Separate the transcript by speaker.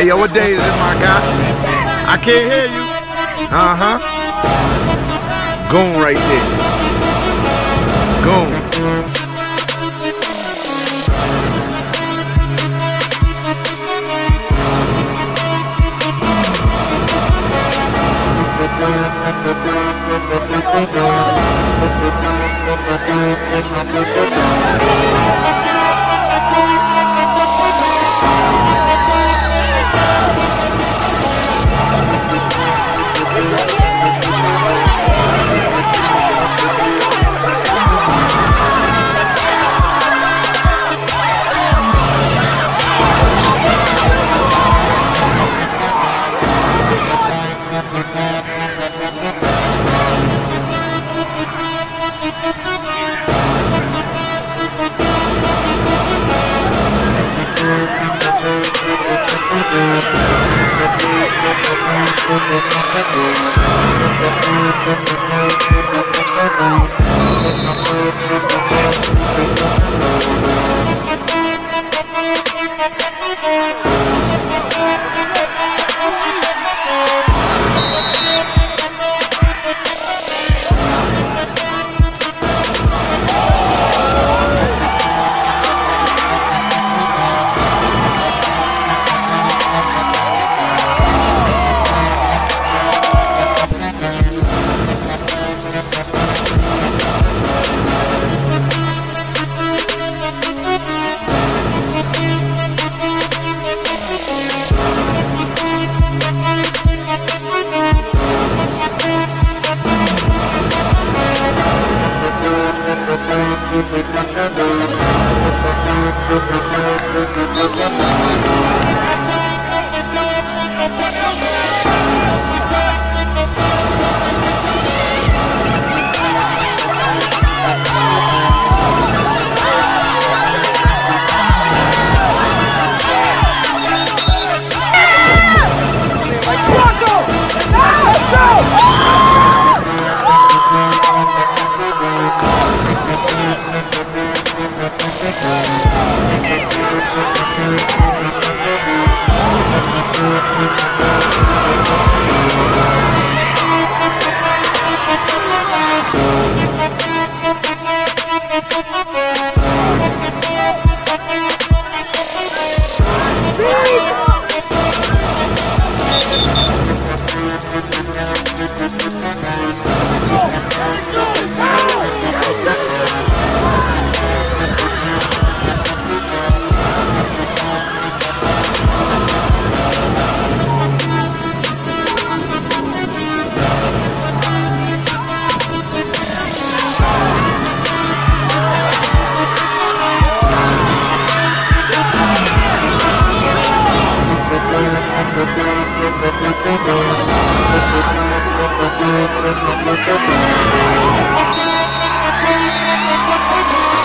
Speaker 1: Hey, yo, what day is it, my guy? I can't hear you. Uh-huh. Goon right there. Goon.
Speaker 2: Thank you. Thank you. Thank you.